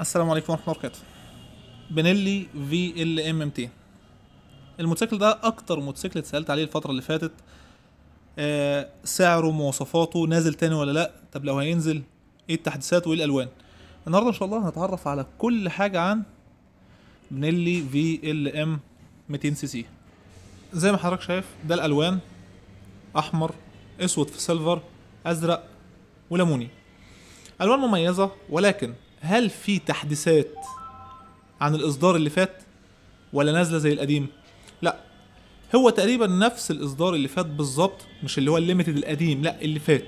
السلام عليكم ورحمة الله وبركاته. بنيلي VLM 200 الموتوسيكل ده أكتر موتوسيكل اتسألت عليه الفترة اللي فاتت. آه سعره مواصفاته نازل تاني ولا لأ؟ طب لو هينزل إيه التحديثات وإيه الألوان؟ النهارده إن شاء الله هنتعرف على كل حاجة عن بنيلي VLM 200 cc. زي ما حضرتك شايف ده الألوان. أحمر أسود في silver أزرق وليموني. ألوان مميزة ولكن هل في تحديثات عن الإصدار اللي فات ولا نازلة زي القديم؟ لا. هو تقريبا نفس الإصدار اللي فات بالظبط مش اللي هو ال limited القديم لا اللي فات.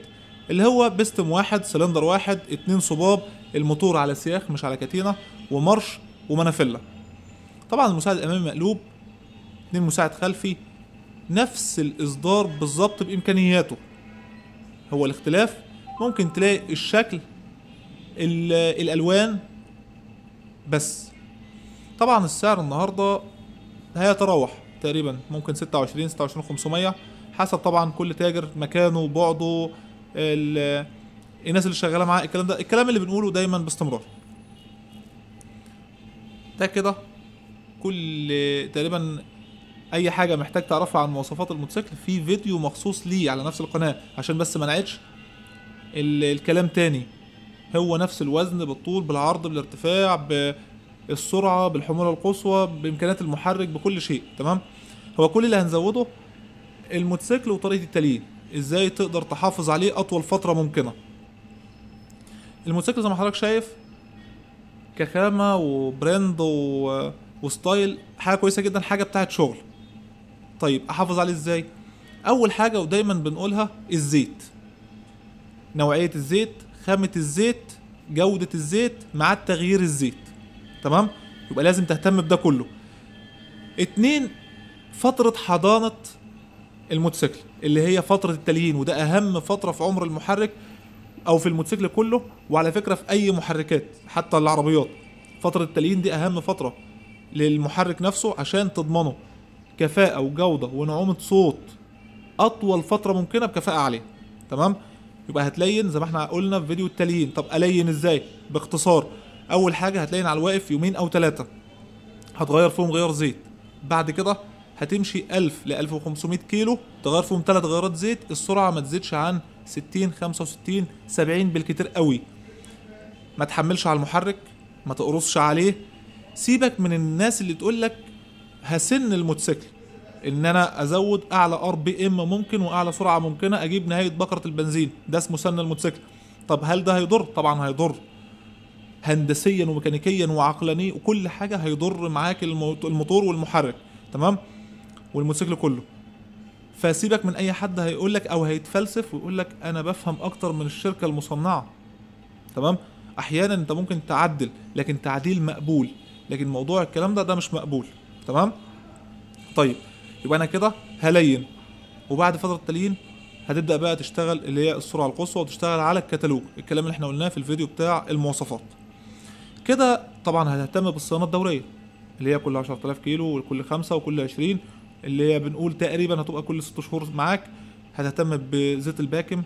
اللي هو بيستم واحد سلندر واحد اتنين صباب الموتور على سياخ مش على كاتينة ومارش ومنافلة. طبعا المساعد الامامي مقلوب اتنين مساعد خلفي. نفس الإصدار بالظبط بإمكانياته. هو الاختلاف. ممكن تلاقي الشكل ال- الألوان بس. طبعا السعر النهارده هيتراوح تقريبا ممكن 26 26 500 حسب طبعا كل تاجر مكانه بعده ال- الناس اللي شغالة معاه الكلام ده الكلام اللي بنقوله دايما باستمرار. ده كده كل تقريبا أي حاجة محتاج تعرفها عن مواصفات الموتوسيكل. في فيديو مخصوص ليه على نفس القناة عشان بس ما نعيدش ال- الكلام تاني. هو نفس الوزن بالطول بالعرض بالارتفاع بالسرعة بالحمولة القصوى بإمكانيات المحرك بكل شيء تمام؟ هو كل اللي هنزوده الموتوسيكل وطريقة التليين. إزاي تقدر تحافظ عليه أطول فترة ممكنة؟ الموتوسيكل زي ما حضرتك شايف كخامة و brand و... و style حاجة كويسة جدا حاجة بتاعت شغل. طيب أحافظ عليه إزاي؟ أول حاجة ودايما بنقولها الزيت. نوعية الزيت خامة الزيت جودة الزيت مع تغيير الزيت. تمام؟ يبقى لازم تهتم بده كله. اتنين فترة حضانة الموتوسيكل اللي هي فترة التليين وده أهم فترة في عمر المحرك أو في الموتوسيكل كله وعلى فكرة في أي محركات حتى العربيات. فترة التليين دي أهم فترة للمحرك نفسه عشان تضمنه. كفاءة وجودة ونعومة صوت أطول فترة ممكنة بكفاءة عالية. تمام؟ يبقى هتلين زي ما إحنا قلنا في فيديو التليين. طب ألين إزاي؟ باختصار. أول حاجة هتلين على الواقف يومين أو ثلاثة هتغير فيهم غيار زيت. بعد كده هتمشي 1000 ل 1500 كيلو. تغير فيهم ثلاث غيارات زيت. السرعة ما تزيدش عن 60 65 70 بالكتير قوي. ما تحملش على المحرك. ما تقرصش عليه. سيبك من الناس اللي تقول لك هسن الموتوسيكل. إن أنا أزود أعلى RPM ممكن وأعلى سرعة ممكنة أجيب نهاية بكرة البنزين. ده اسمه سن الموتوسيكل. طب هل ده هيضر؟ طبعا هيضر. هندسيا وميكانيكيا وعقلانيا وكل حاجة هيضر معاك الموت- الموتور والمحرك. تمام؟ والموتوسيكل كله. فسيبك من أي حد هيقول لك أو هيتفلسف ويقول لك أنا بفهم أكتر من الشركة المصنعة. تمام؟ أحيانا أنت ممكن تعدل لكن تعديل مقبول. لكن موضوع الكلام ده ده مش مقبول. تمام؟ طيب. يبقى أنا كده هلين. وبعد فترة التليين هتبدأ بقى تشتغل اللي هي السرعه القصوى وتشتغل على الكتالوج الكلام اللي إحنا قلناه في الفيديو بتاع المواصفات. كده طبعا هتهتم بالصيانه الدورية اللي هي كل 10000 كيلو وكل خمسة وكل 20 اللي هي بنقول تقريبا هتبقى كل 6 شهور معاك. هتهتم بزيت الباكم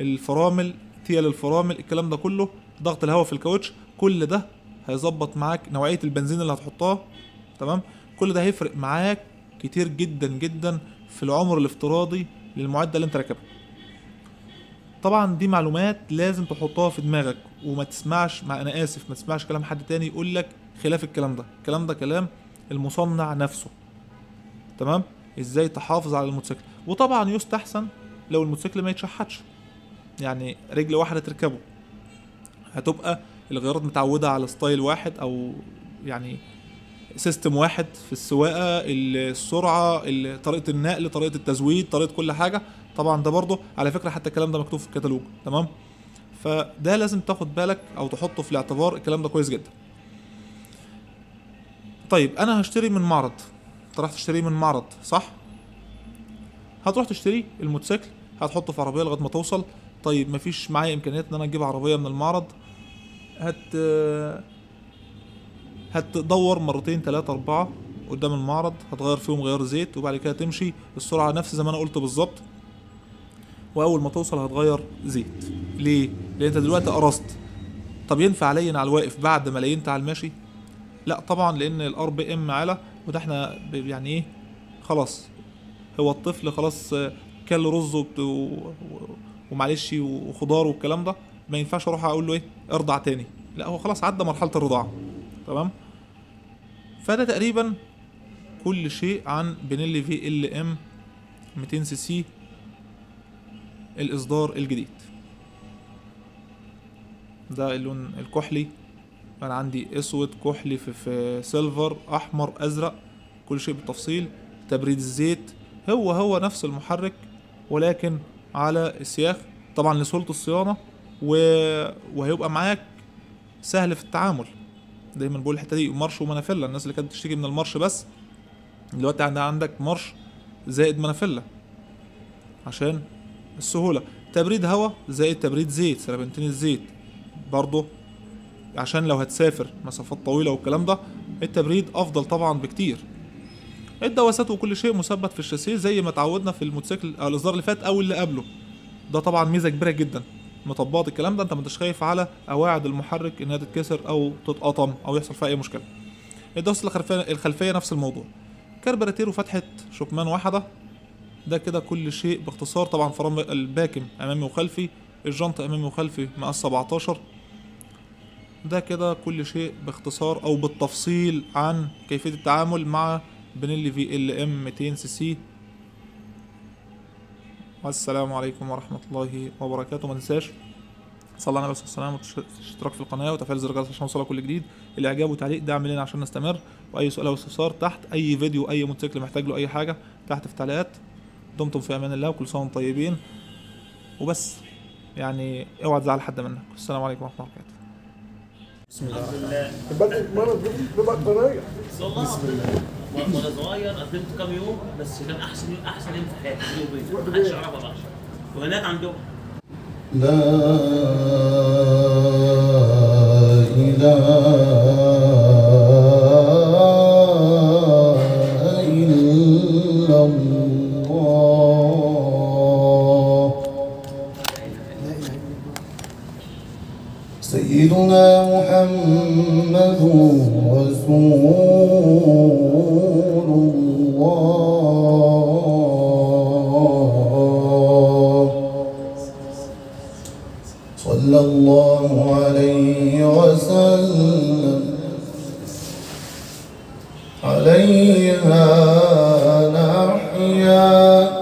الفرامل تيل الفرامل الكلام ده كله ضغط الهواء في الكاوتش كل ده هيظبط معاك نوعية البنزين اللي هتحطها تمام؟ كل ده هيفرق معاك كتير جدا جدا في العمر الافتراضي للمعدة اللي انت راكبها. طبعا دي معلومات لازم تحطها في دماغك وما تسمعش مع أنا آسف ما تسمعش كلام حد تاني يقول لك خلاف الكلام ده. الكلام ده كلام المصنع نفسه. تمام؟ إزاي تحافظ على الموتوسيكل؟ وطبعا يستحسن لو الموتوسيكل ما يتشحتش. يعني رجل واحدة تركبه. هتبقى الغيارات متعودة على style واحد أو يعني system واحد في السواقة السرعة ال- طريقة النقل طريقة التزويد طريقة كل حاجة. طبعا ده برضه على فكرة حتى الكلام ده مكتوب في الكتالوج. تمام؟ فده لازم تاخد بالك أو تحطه في الاعتبار. الكلام ده كويس جدا. طيب أنا هشتري من معرض. أنت راح تشتريه من معرض صح؟ هتروح تشتري الموتوسيكل هتحطه في عربية لغاية ما توصل. طيب مفيش معايا إمكانيات إن أنا أجيب عربية من المعرض. هت هتدور مرتين تلاتة أربعة قدام المعرض هتغير فيهم غيار زيت وبعد كده تمشي السرعة نفس زي ما أنا قلت بالظبط. وأول ما توصل هتغير زيت. ليه؟ لأن أنت دلوقتي قرصت. طب ينفع الين على الواقف بعد ما لينت على الماشي لا طبعا لأن ال RPM عالية وده إحنا يعني إيه؟ خلاص. هو الطفل خلاص كل رز ومعلش وخضار والكلام ده ما ينفعش أروح أقول له إيه؟ ارضع تاني. لا هو خلاص عدى مرحلة الرضاعة. تمام؟ فده تقريبا كل شيء عن بنيلي VLM 200 cc الإصدار الجديد. ده اللون الكحلي. أنا عندي أسود كحلي في, في silver أحمر أزرق كل شيء بالتفصيل. تبريد الزيت هو هو نفس المحرك ولكن على السياخ. طبعا لسهولة الصيانة و... وهيبقى معاك سهل في التعامل. دايما بقول الحتة دي مارش ومنافيلا الناس اللي كانت بتشتكي من المارش بس دلوقتي عندها عندك مارش زائد منافيلا عشان السهولة. تبريد هواء زائد تبريد زيت سربنتين الزيت برضه عشان لو هتسافر مسافات طويلة والكلام ده التبريد أفضل طبعا بكتير. الدواسات وكل شيء مثبت في الشاسيه زي ما اتعودنا في الموتوسيكل أو الإصدار اللي فات أو اللي قبله. ده طبعا ميزة كبيرة جدا. مطبقات الكلام ده انت ما انتش خايف على قواعد المحرك انها تتكسر أو تتقطم أو يحصل فيها أي مشكلة. الدواسه الخلفية الخلفية نفس الموضوع. كربراتير وفتحه شكمان واحدة. ده كده كل شيء باختصار. طبعا فرامل الباكم أمامي وخلفي الجنط أمامي وخلفي مقاس 17 ده كده كل شيء باختصار أو بالتفصيل عن كيفية التعامل مع بنيلي VLM 200 cc. والسلام عليكم ورحمة الله وبركاته. ما تنساش صلى على النبي صلى الله عليه وسلم والاشتراك في القناة وتفعيل زر الجرس عشان يوصلك كل جديد. الإعجاب وتعليق دعم لنا عشان نستمر. وأي سؤال أو استفسار تحت أي فيديو أي موتوسيكل محتاج له أي حاجة تحت في التعليقات دمتم في أمان الله وكل سنة وأنتم طيبين. وبس. يعني اوعى تزعل حد منك. السلام عليكم ورحمة الله وبركاته. بسم الله. الحمد لله بدأت مرة بتبقى طريقة والله وأنا صغير قدمت كام يوم بس كان أحسن أحسن يوم في حياتي. محدش يعرفها بقى وهناك عندهم. لا سيدنا محمد رسول الله. صلى الله عليه وسلم. عليها نحيا.